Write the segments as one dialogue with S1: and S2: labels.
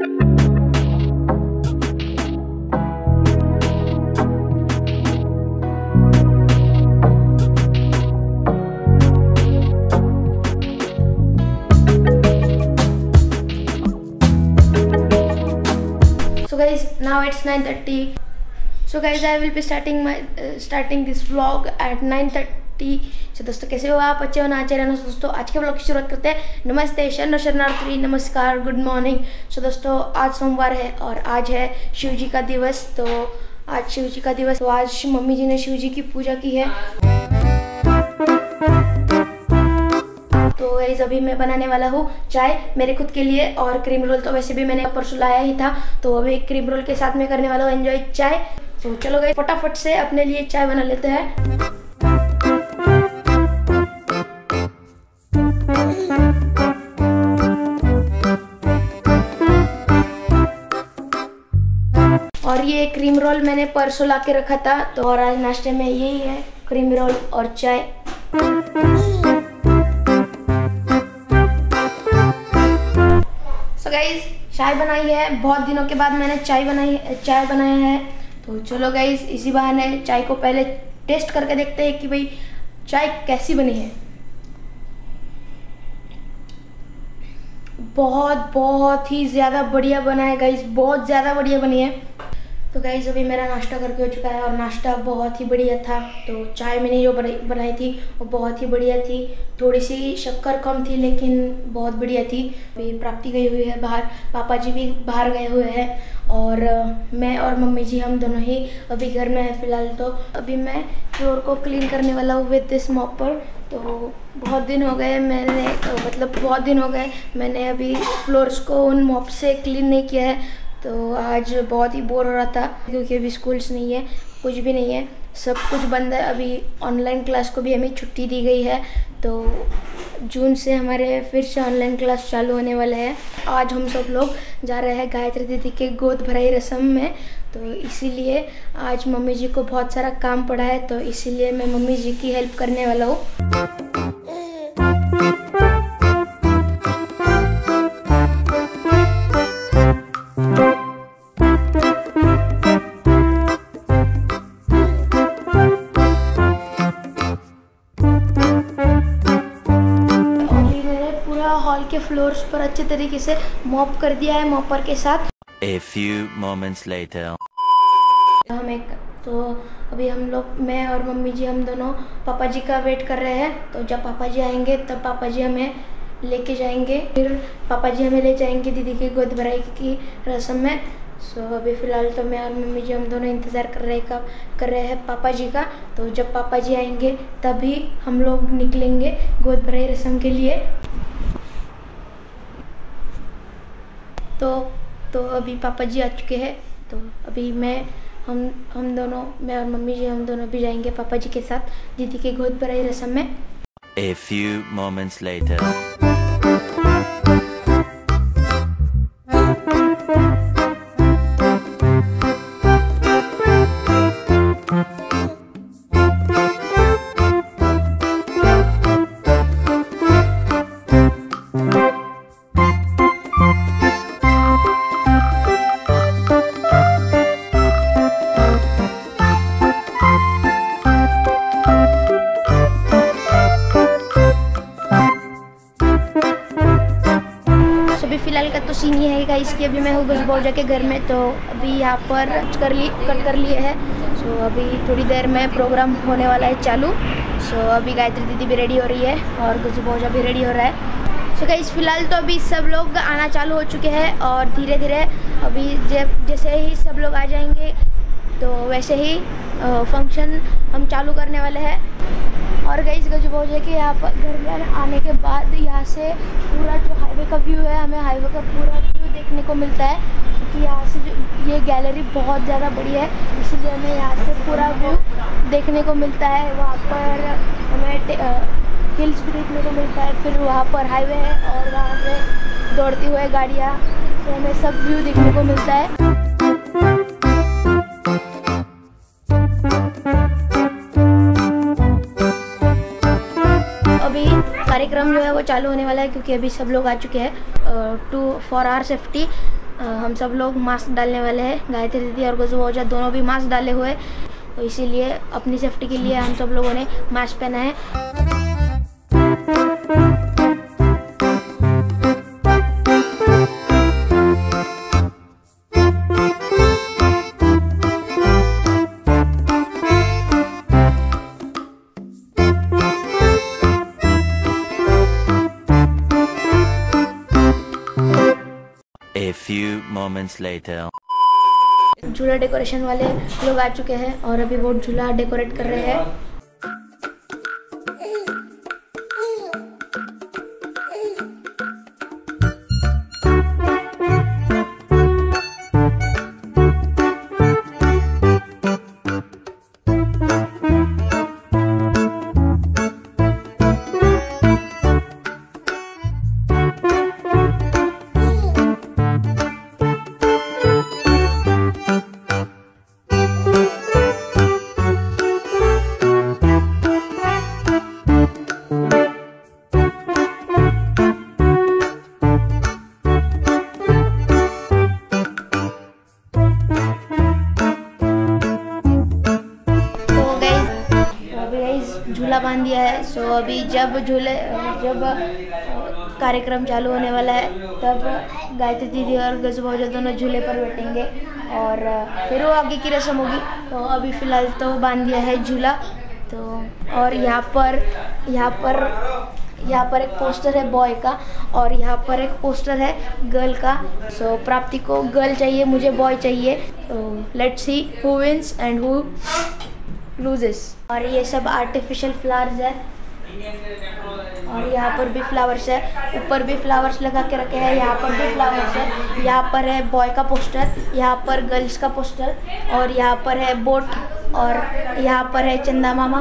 S1: so guys now it's 9:30 so guys i will be starting my uh, starting this vlog at 9:30 so, दोस्तों, कैसे हो आप? अच्छे हो ना रहना दोस्तों, आज के ब्लॉग की शुरुआत करते हैं। नमस्ते, शरण शरणार्थी, नमस्कार गुड मॉर्निंग सो दोस्तों, आज सोमवार है और आज है शिव जी का दिवस। तो आज शिव जी का दिवस तो आज मम्मी जी ने शिव जी की पूजा की है। तो गाइज़ अभी मैं बनाने वाला हूँ चाय मेरे खुद के लिए और क्रीम रोल तो वैसे भी मैंने परसों लाया ही था। तो अभी क्रीम रोल के साथ मैं करने वाला हूँ एंजॉय चाय। तो चलो गई फटाफट से अपने लिए चाय बना लेते हैं। और ये क्रीम रोल मैंने परसों ला के रखा था तो और आज नाश्ते में यही है क्रीम रोल और चाय। सो गाइज़ चाय बनाई है, बहुत दिनों के बाद मैंने चाय बनाई, चाय बनाया है। तो चलो गाइज़ इसी बहाने चाय को पहले टेस्ट करके देखते हैं कि भाई चाय कैसी बनी है। बहुत बहुत ही ज़्यादा बढ़िया बना है गाइज़ बहुत ज़्यादा बढ़िया बनी है। तो गाइज़ अभी मेरा नाश्ता करके हो चुका है और नाश्ता बहुत ही बढ़िया था। तो चाय मैंने जो बनाई थी, वो बहुत ही बढ़िया थी। थोड़ी सी शक्कर कम थी, लेकिन बहुत बढ़िया थी। अभी प्राप्ति गई हुई है बाहर। पापा जी भी बाहर गए हुए हैं और मैं और मम्मी जी हम दोनों ही अभी घर में हैं फ़िलहाल तो। अभी मैं फ्लोर को क्लीन करने वाला हूँ विद दिस मॉपर तो बहुत दिन हो गए मैंने मतलब बहुत दिन हो गए मैंने अभी फ्लोर्स को उन मॉप से क्लीन नहीं किया है। तो आज बहुत ही बोर हो रहा था क्योंकि अभी स्कूल्स नहीं है, कुछ भी नहीं है। सब कुछ बंद है। अभी ऑनलाइन क्लास को भी हमें छुट्टी दी गई है। तो जून से हमारे फिर से ऑनलाइन क्लास चालू होने वाले हैं। आज हम सब लोग जा रहे हैं गायत्री दीदी के गोद भराई रस्म में। तो इसीलिए आज मम्मी जी को बहुत सारा काम पड़ा है तो इसीलिए मैं मम्मी जी की हेल्प करने वाला हूँ। तरीके से मॉप कर दिया है मॉपर के साथ।
S2: A few moments later.
S1: हम एक तो अभी हम लोग मैं और मम्मी जी हम दोनों पापा जी का वेट कर रहे हैं। तो जब पापा जी आएँगे तब पापा जी हमें लेके जाएँगे। फिर पापा जी हमें ले जाएँगे दीदी की गोद भराई की रस्म में। सो अभी फ़िलहाल तो मैं और मम्मी जी हम दोनों इंतज़ार कर रहे का कर रहे हैं पापा जी का। तो जब पापा जी आएँगे तभी हम लोग निकलेंगे गोद भराई रस्म के लिए। तो तो अभी पापा जी आ चुके हैं तो अभी मैं, हम हम दोनों, मैं और मम्मी जी, हम दोनों भी जाएँगे पापा जी के साथ, दीदी के गोद भराई रस्म में
S2: A few moments later.
S1: Guys कि अभी मैं हूँ बस बौजा के घर में तो अभी यहाँ पर कर ली कट कर लिए है। सो अभी थोड़ी देर में प्रोग्राम होने वाला है चालू। सो अभी गायत्री दीदी भी रेडी हो रही है और गुजू बौजा भी रेडी हो रहा है। सो गाइस फ़िलहाल तो अभी सब लोग आना चालू हो चुके हैं और धीरे धीरे अभी जैसे ही सब लोग आ जाएँगे तो वैसे ही फ़ंक्शन हम चालू करने वाले हैं। और गई गजू पहुँचे कि यहाँ पर घर में आने के बाद यहाँ से पूरा जो हाईवे का व्यू है, हमें हाईवे का पूरा देखने को मिलता है क्योंकि यहाँ से जो ये गैलरी बहुत ज़्यादा बड़ी है, इसीलिए हमें यहाँ से पूरा व्यू देखने को मिलता है। वहाँ पर हमें हिल्स भी देखने को मिलता है, फिर वहाँ पर हाईवे है और वहाँ पर दौड़ती हुए गाड़ियाँ तो हमें सब व्यू देखने को मिलता है। कार्यक्रम जो है वो चालू होने वाला है क्योंकि अभी सब लोग आ चुके हैं। टू फॉर आर सेफ्टी हम सब लोग मास्क डालने वाले हैं। गायत्री दीदी और गजू ओजा दोनों भी मास्क डाले हुए तो इसीलिए अपनी सेफ्टी के लिए हम सब लोगों ने मास्क पहना है।
S2: Moments later.
S1: झूला डेकोरेशन वाले लोग आ चुके हैं और अभी वो झूला डेकोरेट कर रहे हैं अभी जब झूले जब कार्यक्रम चालू होने वाला है तब गायत्री दीदी और गजू भाऊजा दोनों झूले पर बैठेंगे और फिर वो आगे की रस्म होगी। तो अभी फ़िलहाल तो बाँध दिया है झूला। तो और यहाँ पर यहाँ पर यहाँ पर एक पोस्टर है बॉय का और यहाँ पर एक पोस्टर है गर्ल का। सो so, प्राप्ति को गर्ल चाहिए मुझे बॉय चाहिए। तो let's see who wins and who loses और ये सब आर्टिफिशियल फ्लावर्स है। और यहाँ पर भी फ्लावर्स है। ऊपर भी फ्लावर्स लगा के रखे हैं, यहाँ पर भी फ्लावर्स है। यहाँ पर है बॉय का पोस्टर यहाँ पर गर्ल्स का पोस्टर और यहाँ पर है बोट और यहाँ पर है चंदा मामा।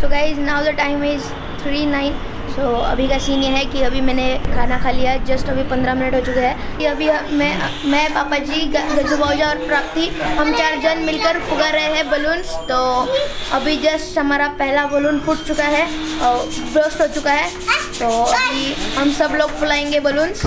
S1: So guys now the time is three nine so so, अभी का सीन ये है कि अभी मैंने खाना खा लिया जस्ट अभी पंद्रह मिनट हो चुके हैं। कि अभी मैं मैं पापा जी गजू भाजा और प्राप्ति हम चार जन मिलकर फुगा रहे हैं बलून्स तो अभी जस्ट हमारा पहला बलून फूट चुका है और ब्रोस्ट हो चुका है। तो अभी हम सब लोग फुलाएँगे बलून्स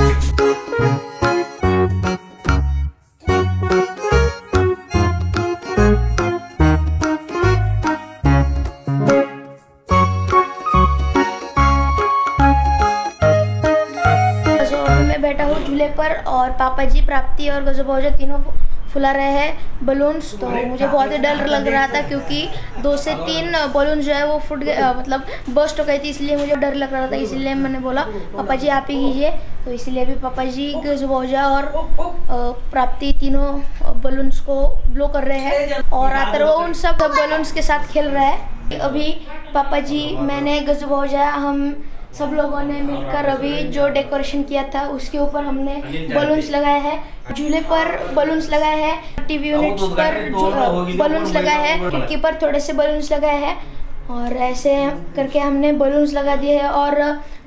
S1: और पापा जी प्राप्ति और गजो भाऊजा तीनों फुला रहे हैं बलून्स तो मुझे बहुत ही डर लग रहा था क्योंकि दो से तीन बलून जो है वो फुट गए मतलब बस्ट हो गई थी इसलिए मुझे डर लग रहा था इसलिए मैंने बोला पापा जी आप ही कीजिए। तो इसलिए अभी पापा जी गजो भाऊजा और प्राप्ति तीनों बलून्स को ब्लो कर रहे हैं। और आकर वो उन सब बलून्स के साथ खेल रहा है। अभी पापा जी मैंने गजू भाऊजा हम सब लोगों ने मिलकर अभी जो डेकोरेशन किया था उसके ऊपर हमने बलून्स लगाए हैं। झूले पर बलून्स लगाए हैं। टीवी यूनिट्स पर बलून्स लगाए हैं। खिड़की पर थोड़े से बलून्स लगाए हैं। और ऐसे करके हमने बलून्स लगा दिए हैं और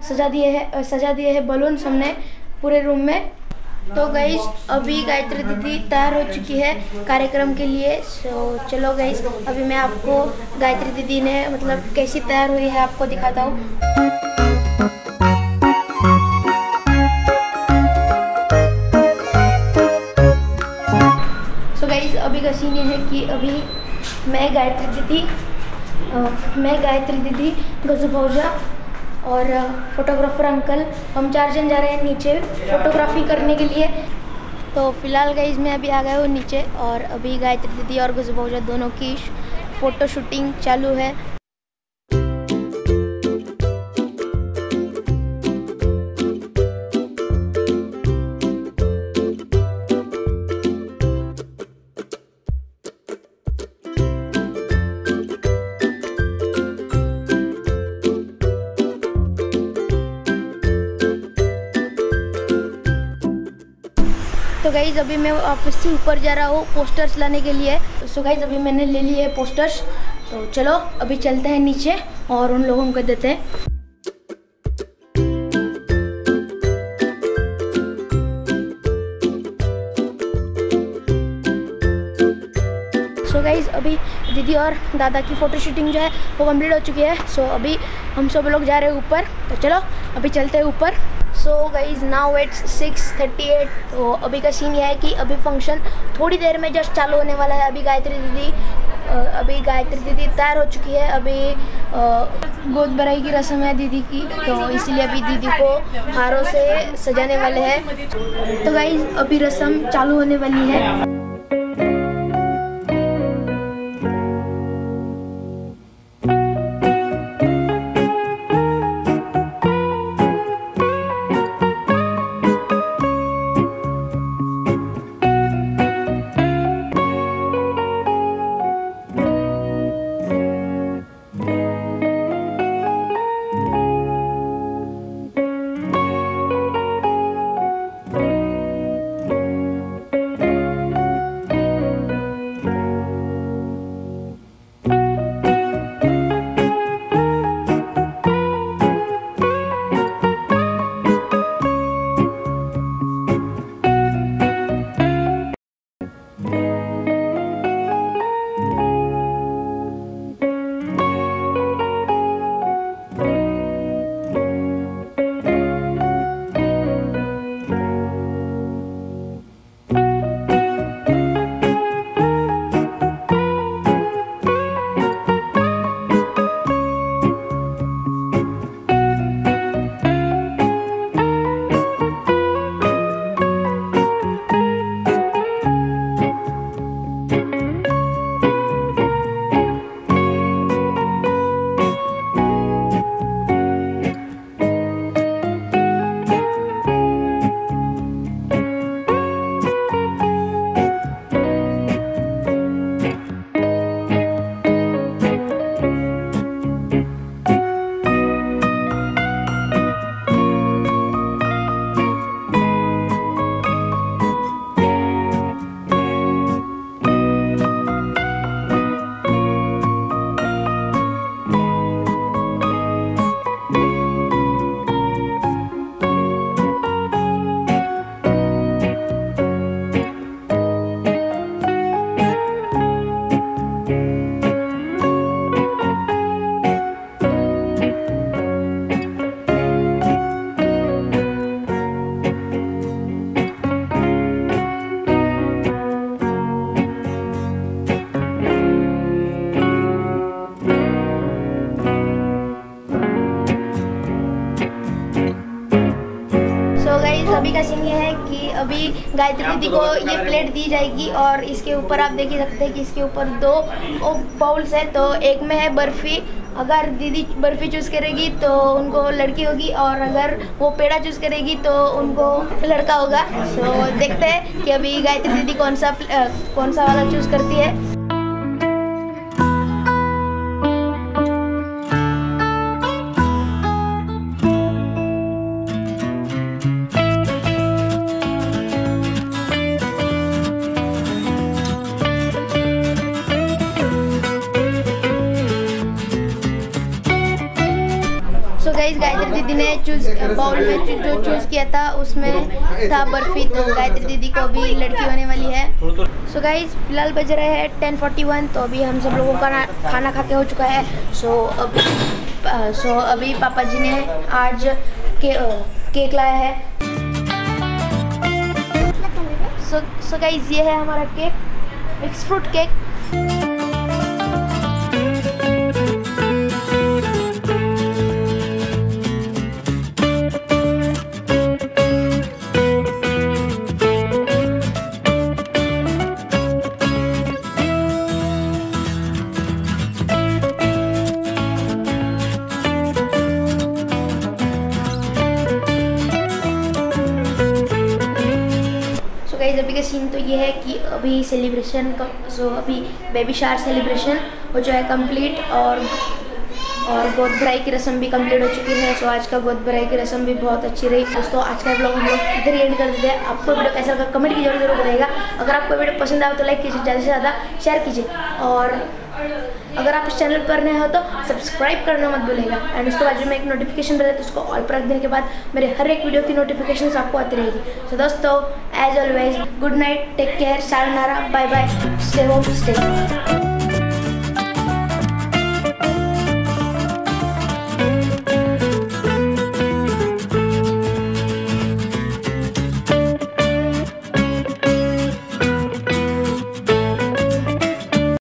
S1: सजा दिए हैं सजा दिए हैं बलून्स हमने पूरे रूम में। तो गाइज़ अभी गायत्री दीदी तैयार हो चुकी है कार्यक्रम के लिए। सो चलो गाइज़ अभी मैं आपको गायत्री दीदी ने मतलब कैसी तैयार हुई है आपको दिखाता हूँ। सीन ये है कि अभी मैं गायत्री दीदी मैं गायत्री दीदी गजू भाजा और फोटोग्राफर अंकल। हम चार जन जा रहे हैं नीचे फोटोग्राफी करने के लिए। तो फ़िलहाल गई मैं अभी आ गया हूँ नीचे और अभी गायत्री दीदी और गजू भाजा दोनों की फ़ोटो शूटिंग चालू है। तो गाइज़ अभी मैं वापस से ऊपर जा रहा हूँ पोस्टर्स लाने के लिए। सो गाइज़ अभी मैंने ले लिए है पोस्टर्स तो चलो, अभी चलते हैं नीचे और उन लोगों को देते हैं। सो गाइज़ अभी दीदी और दादा की फ़ोटो शूटिंग जो है, वो कंप्लीट हो चुकी है। सो अभी हम सब लोग जा रहे हैं ऊपर। तो चलो, अभी चलते हैं ऊपर। So guys now it's six thirty eight तो अभी का सीन यह है कि अभी फ़ंक्शन थोड़ी देर में जस्ट चालू होने वाला है अभी गायत्री दीदी। अभी गायत्री दीदी तैयार हो चुकी है। अभी गोद बराई की रस्म है दीदी की। तो इसीलिए अभी दीदी को हारों से सजाने वाले हैं। तो गाइज़ अभी रस्म चालू होने वाली है। सो गाइस अभी का सीन ये है कि अभी गायत्री दीदी को ये प्लेट दी जाएगी और इसके ऊपर आप देख ही सकते हैं कि इसके ऊपर दो बाउल्स है तो एक में है बर्फ़ी। अगर दीदी बर्फ़ी चूज़ करेगी तो उनको लड़की होगी और अगर वो पेड़ा चूज़ करेगी तो उनको लड़का होगा। तो देखते हैं कि अभी गायत्री दीदी कौन सा कौन सा वाला चूज़ करती है। बाउल में जो चूज़ किया था उसमें था बर्फ़ी तो गायत्री दीदी को अभी लड़की होने वाली है। सो गाइस फ़िलहाल बज रहे हैं टेन फोर्टी वन तो अभी हम सब लोगों का खाना खा के हो चुका है। सो अभी सो अभी पापा जी ने आज के, केक लाया है। सो सो गाइस ये है हमारा cake mix fruit cake scene तो ये है कि अभी सेलिब्रेशन का सो अभी बेबी शार सेलिब्रेशन हो जो है कंप्लीट और और गोद भराई की रस्म भी कंप्लीट हो चुकी है। सो आज का गोद भराई की रस्म भी बहुत अच्छी रही। दोस्तों, आज का ब्लॉग हम लोग इधर ही एंड कर देते हैं। आपको वीडियो कैसा लगा कमेंट की ज़रूर ज़रूर बताइएगा। अगर आपको वीडियो पसंद आए तो लाइक कीजिए, ज़्यादा से ज़्यादा शेयर कीजिए। और अगर आप इस चैनल पर नए हो तो सब्सक्राइब करना मत भूलिएगा। एंड उसके बाद जो मैं एक नोटिफिकेशन है तो उसको ऑल पर रख देने के बाद मेरे हर एक वीडियो की नोटिफिकेशन आपको आती रहेगी। सो दोस्तों as always good night take care sayonara bye bye stay home stay